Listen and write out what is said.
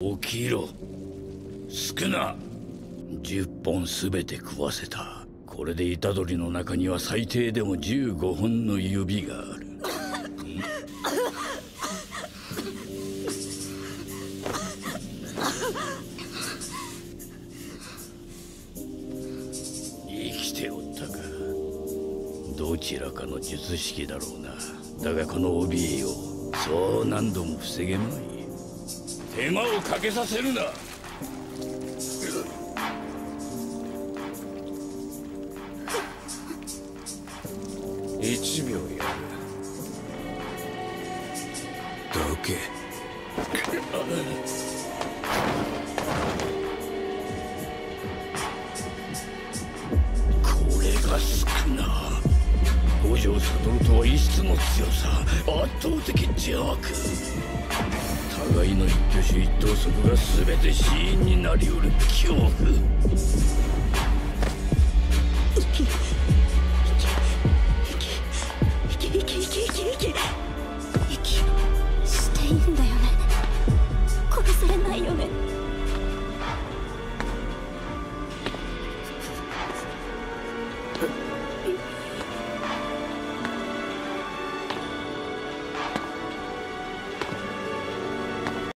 起きろ。少な。10本すべて食わせた。これで虎杖の中には最低でも15本の指がある。生きておったか。どちらかの術式だろうな。だがこの怯えをそう何度も防げまい。手間をかけさせるな。1秒やる。どけ。これが少な。強者どとは異質の強さ圧倒的邪悪互いの一挙手一投足が全て死因になりうる恐怖